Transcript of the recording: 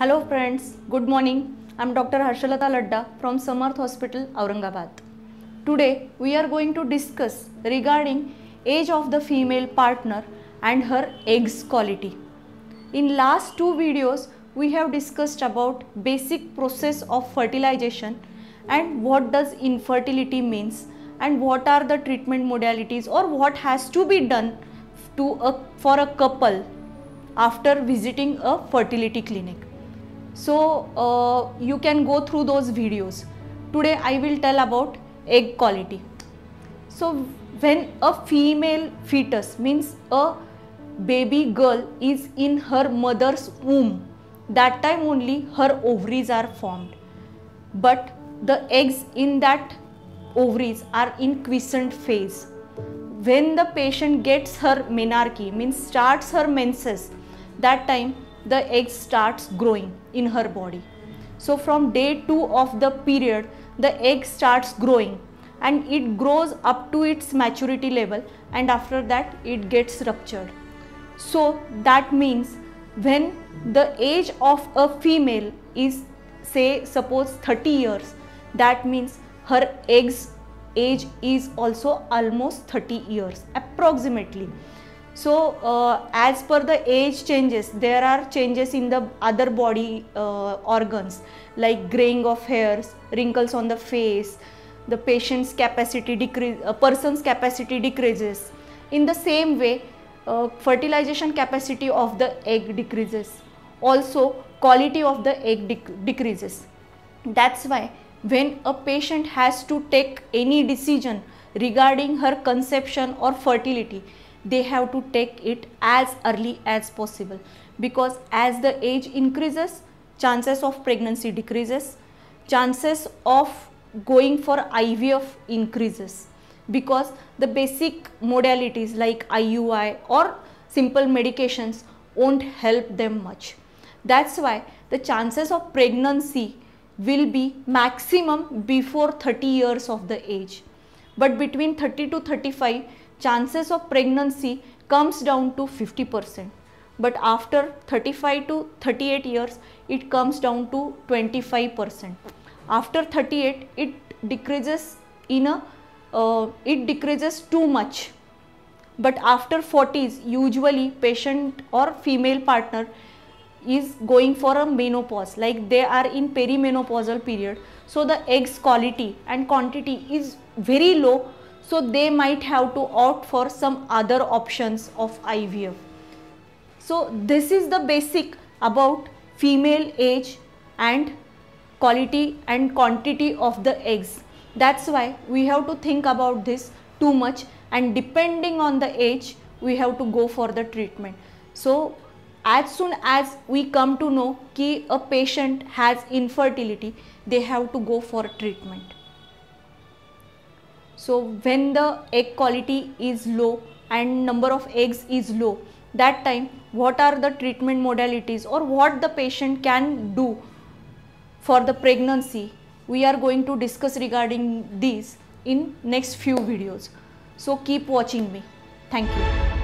Hello friends, good morning. I'm Dr. Harshlata Ladda from Samarth Hospital, Aurangabad. Today we are going to discuss regarding age of the female partner and her eggs quality. In last two videos we have discussed about basic process of fertilization and what does infertility means and what are the treatment modalities or what has to be done to a, for a couple after visiting a fertility clinic. So uh, you can go through those videos. Today I will tell about egg quality. So when a female fetus means a baby girl is in her mother's womb, that time only her ovaries are formed. But the eggs in that ovaries are in quiescent phase. When the patient gets her menarche means starts her menses, that time the egg starts growing in her body. So from day 2 of the period the egg starts growing and it grows up to its maturity level and after that it gets ruptured. So that means when the age of a female is say suppose 30 years that means her eggs age is also almost 30 years approximately so uh, as per the age changes there are changes in the other body uh, organs like graying of hairs wrinkles on the face the patient's capacity decrease a person's capacity decreases. In the same way uh, fertilization capacity of the egg decreases. Also quality of the egg dec- decreases. That's why when a patient has to take any decision regarding her conception or fertility they have to take it as early as possible. Because as the age increases chances of pregnancy decreases chances of going for ivf increases. Because the basic modalities like iui or simple medications won't help them much. That's why the chances of pregnancy will be maximum before 30 years of the age. But between 30 to 35 chances of pregnancy comes down to 50 percent. But after 35 to 38 years it comes down to 25 percent. After 38 it decreases in a uh, it decreases too much. But after 40s usually patient or female partner is going for a menopause like they are in perimenopausal period. So the eggs quality and quantity is very low so they might have to opt for some other options of IVF. So this is the basic about female age and quality and quantity of the eggs. That's why we have to think about this too much and depending on the age we have to go for the treatment. So as soon as we come to know कि a patient has infertility they have to go for treatment. So when the egg quality is low and number of eggs is low that time what are the treatment modalities or what the patient can do for the pregnancy we are going to discuss regarding these in next few videos. So keep watching me. Thank you.